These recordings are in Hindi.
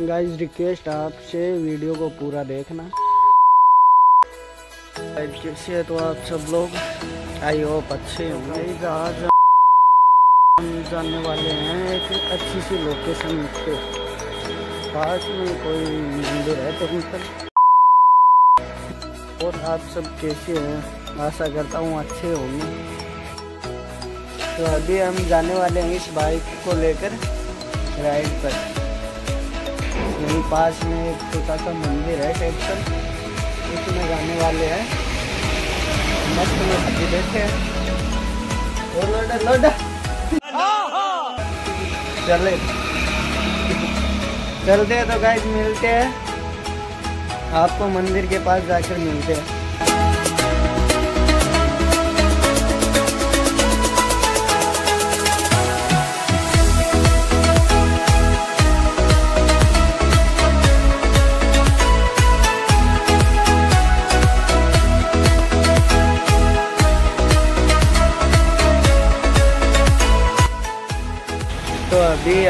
गाइस रिक्वेस्ट आपसे वीडियो को पूरा देखना। कैसे तो आप सब लोग आई होप अच्छे होंगे। आज हम जाने वाले हैं एक अच्छी सी लोकेशन पे। पास में कोई मंदिर है टेंपल और आप सब कैसे हैं? आशा करता हूँ अच्छे होंगे। तो अभी हम जाने वाले हैं इस बाइक को लेकर राइड पर। यहीं पास में एक छोटा सा मंदिर है टाइप का उसमें जाने वाले हैं। मस्त मस्त बैठे हैं। चले। चलते हैं तो गाइस मिलते हैं। आपको मंदिर के पास जाकर मिलते हैं।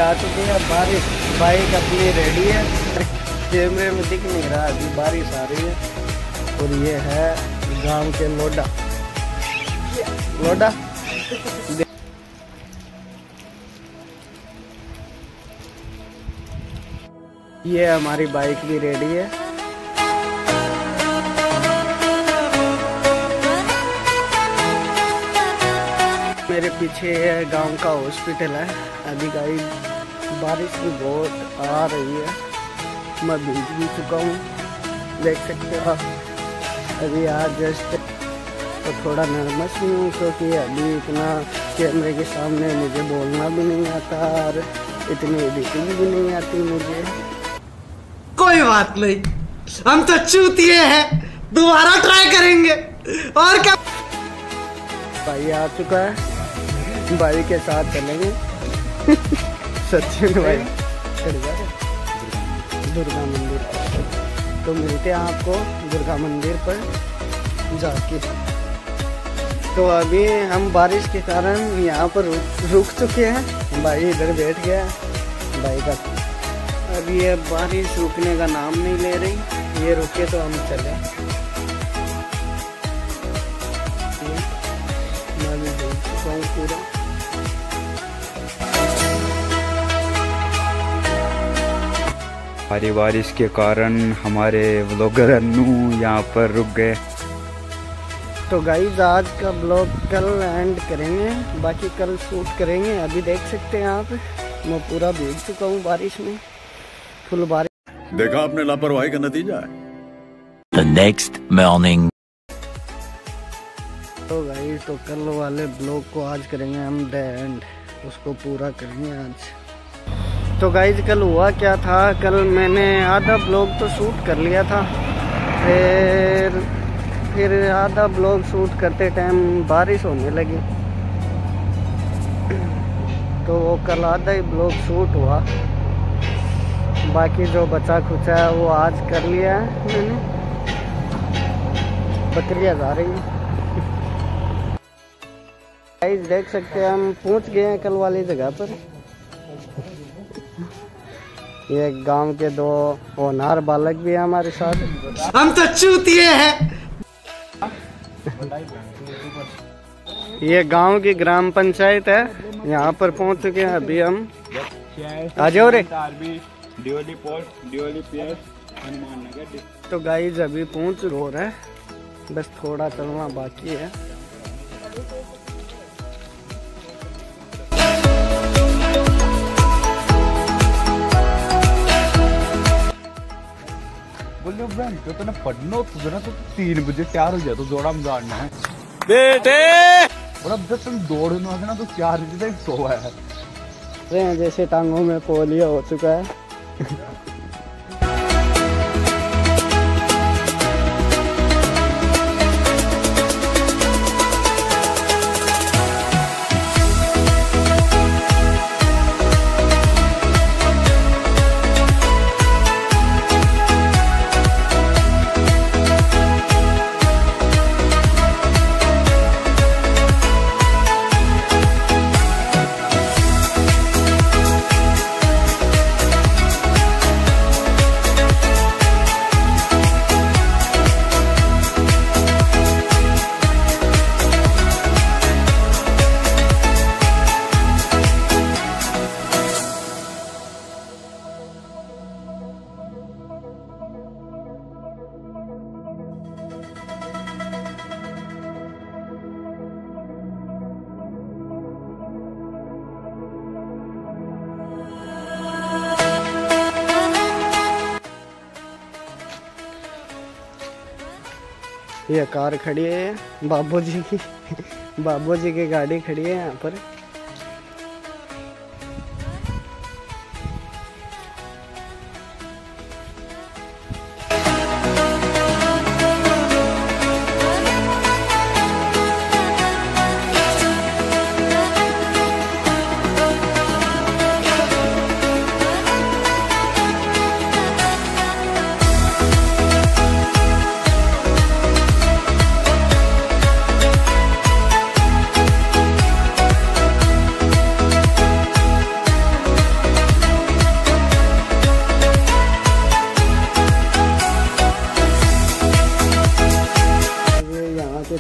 आ चुकी है बारिश, बाइक अपनी रेडी है। कैमरे में दिख नहीं रहा, अभी बारिश आ रही है। और ये है गाँव के लोडा। लोडा? ये हमारी बाइक भी रेडी है। मेरे पीछे गाँव का हॉस्पिटल है अभी गाई बारिश भी बहुत आ रही है। मैं भीग भी चुका हूँ। देख सकते हो आप। अभी आज जस्ट तो थोड़ा नर्वस भी हूँ क्योंकि अभी इतना कैमरे के सामने मुझे बोलना भी नहीं आता और इतनी एडिटिंग भी नहीं आती मुझे। कोई बात नहीं। हम तो चूतिए हैं। दोबारा ट्राई करेंगे। और क्या? भाई आ चुका है। भाई के साथ चलेंगे। सचिन भाई। दुर्गा मंदिर तो मिलते हैं आपको दुर्गा मंदिर पर जाके। तो अभी हम बारिश के कारण यहाँ पर रुक, चुके हैं। भाई इधर बैठ गया भाई का अब ये बारिश रुकने का नाम नहीं ले रही। ये रुके तो हम चले। चुका हूँ पूरा। भारी बारिश के कारण हमारे व्लॉगर अन्नू यहाँ पर रुक गए। तो गाइज़ आज का ब्लॉग कल एंड करेंगे बाकी कल शूट करेंगे। अभी देख सकते हैं आप मैं पूरा भीग चुका हूँ बारिश में। फुल बारिश। देखा आपने लापरवाही का नतीजा? है The next morning. तो गाइज़ तो कल वाले ब्लॉग को आज करेंगे हम द एंड उसको पूरा करेंगे आज। तो गाइज़ कल हुआ क्या था? कल मैंने आधा ब्लॉग तो शूट कर लिया था। फिर फिर आधा ब्लॉग शूट करते टाइम बारिश होने लगी। तो वो कल आधा ही ब्लॉग शूट हुआ। बाकी जो बचा खुचा है, वो आज कर लिया है मैंने। बकरियाँ जा रही हैं। गाइस देख सकते हैं, हम पहुँच गए हैं कल वाली जगह पर। ये गाँव के दो होनार बालक भी हैं हमारे साथ। हम तो चूतिए हैं। ये गाँव की ग्राम पंचायत है यहाँ पर पहुँच चुके हैं अभी हम। आ जाओ रे। तो गाइज़ अभी पहुँच रो रहे है। बस थोड़ा चलना बाकी है। बोले ब्रांड जो तूने पढ़ना तुझे ना तो तीन बजे तैयार हो जाए तो जोड़ा में गाड़ना है। बेटे! और अब जब तुम दौड़ना है ना तो चार बजे तक सोया है। जैसे टांगों में पोलियो हो चुका है। ये कार खड़ी है बाबू जी की बाबू जी की गाड़ी खड़ी है यहाँ पर।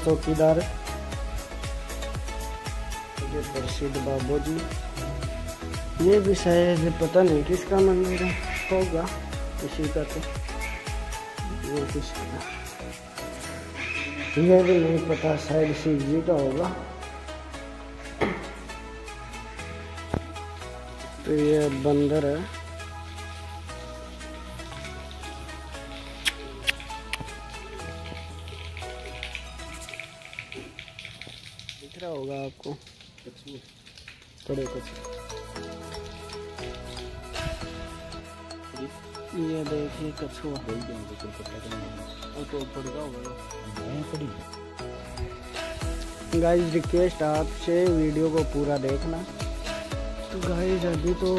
चौकीदार प्रसिद्ध बाबू जी ये भी शायद पता नहीं किसका मंदिर होगा किसी का तो ये किसका ये भी नहीं पता, शायद शिव जी का होगा। तो ये बंदर है। रहा होगा आपको? थोड़े कुछ। ये देखिए कछुआ गाइस रिक्वेस्ट आपसे वीडियो को पूरा देखना। तो गाइस अभी तो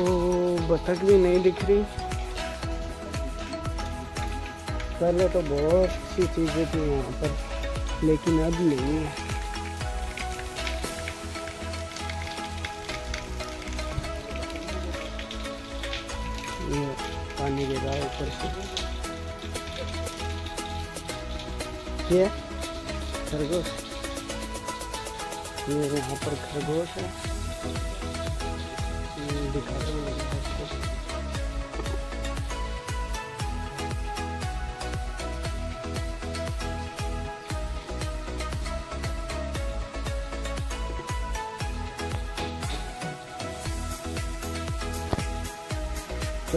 बतख भी नहीं दिख रही। पहले तो बहुत सी चीज़ें थी यहाँ पर लेकिन अब नहीं है। पानी गिर रहा है ऊपर से। ये खरगोश। ये यहाँ पर खरगोश है। दिखा दिखाता हूँ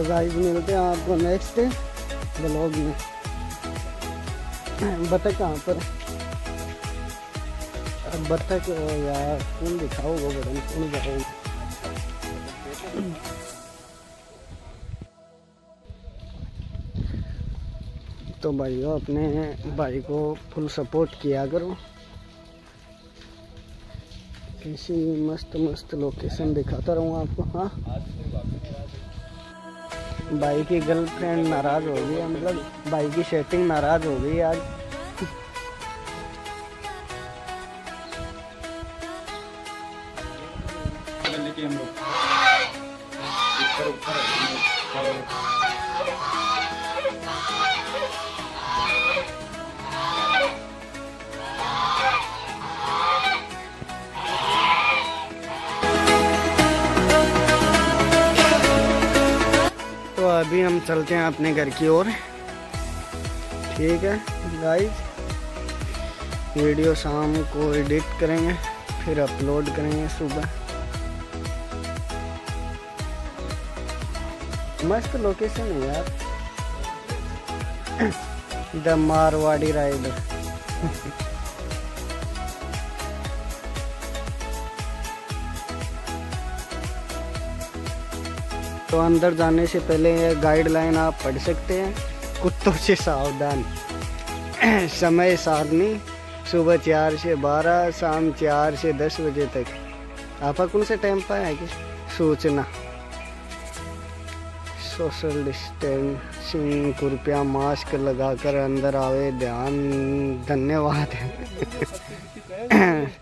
तो गाइस मिलते हैं आपको नेक्स्ट ब्लॉग में। बतख कहाँ पर बतख यार कौन दिखाओ वो बड़न कौन दिखाओ। तो भाइयों, अपने भाई को फुल सपोर्ट किया करो। ऐसी मस्त मस्त लोकेशन दिखाता रहूँ आपको हाँ? भाई की गर्लफ्रेंड नाराज़ हो गई है मतलब भाई की सेटिंग नाराज़ हो गई आज। तो अभी हम चलते हैं अपने घर की ओर। ठीक है गाइस वीडियो शाम को एडिट करेंगे, फिर अपलोड करेंगे सुबह। मस्त लोकेशन है यार। द मारवाड़ी राइडर तो अंदर जाने से पहले ये गाइडलाइन आप पढ़ सकते हैं। कुत्तों से सावधान। समय सारणी सुबह चार से बारह शाम चार से दस बजे तक। आपका कौन से टाइम पर है? कि सूचना। सोशल डिस्टेंसिंग कृपया मास्क लगाकर अंदर आवे ध्यान धन्यवाद।